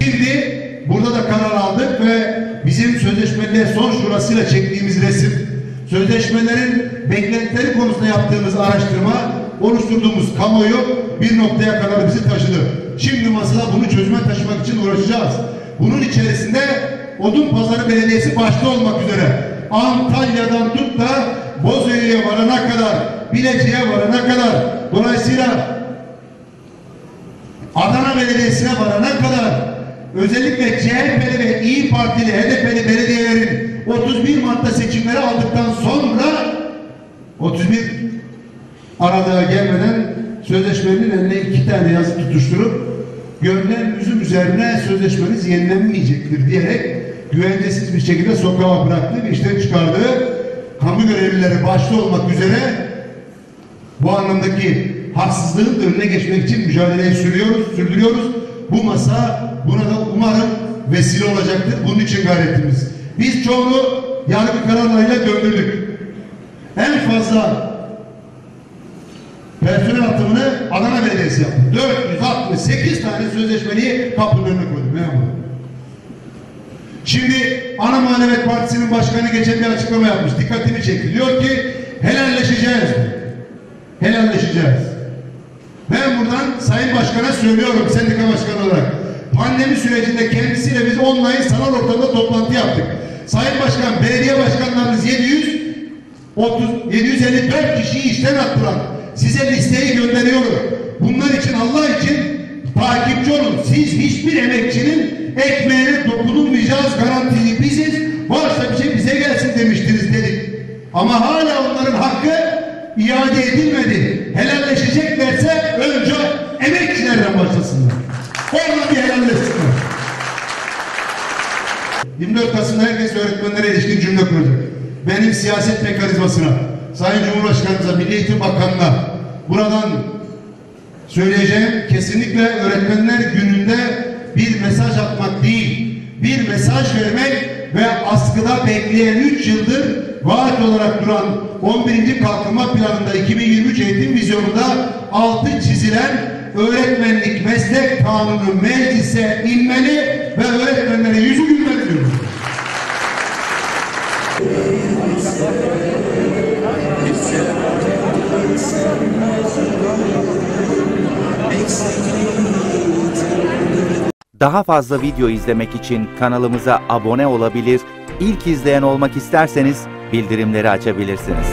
Şimdi burada da karar aldık ve bizim sözleşmeliğe son şurasıyla çektiğimiz resim, sözleşmelerin beklentileri konusunda yaptığımız araştırma, oluşturduğumuz kamuoyu bir noktaya kadar bizi taşıdı. Şimdi masada bunu çözüme taşımak için uğraşacağız. Bunun içerisinde Odunpazarı Belediyesi başta olmak üzere Antalya'dan tut da Bozüyük'e varana kadar, Bilecik'e varana kadar dolayısıyla Adana Belediyesi'ne varana kadar özellikle CHP'li ve İyi Partili, HDP'li belediyelerin 31 Mart'ta seçimleri aldıktan sonra 31 Aralık'a gelmeden sözleşmenin eline iki tane yazı tutuşturup görünen yüzüm üzerine sözleşmeniz yenilenmeyecektir diyerek güvencesiz bir şekilde sokağa bıraktı ve işten çıkardığı kamu görevlileri başta olmak üzere bu anlamdaki haksızlığın önüne geçmek için mücadeleyi sürüyoruz, sürdürüyoruz. Bu masa buna da umarım vesile olacaktır. Bunun için gayretimiz. Biz çoğunu yargı kararlarıyla döndürdük. En fazla personel atımını Adana Belediyesi yaptı. 468 tane sözleşmeliği kapının önüne koydu. Memur. Şimdi Ana Muhalefet Partisi'nin başkanı geçen bir açıklama yapmış. Dikkatimi çekti. Diyor ki helalleşeceğiz. Helalleşeceğiz. Ben buradan Sayın Başkan'a söylüyorum sendika başkanı olarak. Pandemi sürecinde kendisiyle biz online sanal ortamda toplantı yaptık. Sayın Başkan, belediye başkanlarınız 700 30, 754 kişiyi işten attılar. Size listeyi gönderiyorum. Bunlar için Allah için takipçi olun. Siz hiçbir emekçinin ekmeğine dokunulmayacağız garantili biziz. Varsa bir şey bize gelsin demiştiniz dedik. Ama hala onların hakkı iade edilmedi. Helalleşeceklerse önce emekçilerden başlasınlar. Orada bir helalleşsinler. 24 Kasım'da herkes öğretmenlere ilişkin cümle kuracak. Benim siyaset mekanizmasına, Sayın Cumhurbaşkanımıza, Milli Eğitim Bakanı'na buradan söyleyeceğim kesinlikle öğretmenler gününde bir mesaj atmak değil, bir mesaj vermek ve askıda bekleyen 3 yıldır vaat olarak duran 11. Kalkınma Planı'nda 2023 eğitim vizyonunda altı çizilen öğretmenlik meslek kanunu meclise inmeli ve öğretmenlere yüzü gülmeli diyoruz. Daha fazla video izlemek için kanalımıza abone olabilir, ilk izleyen olmak isterseniz bildirimleri açabilirsiniz.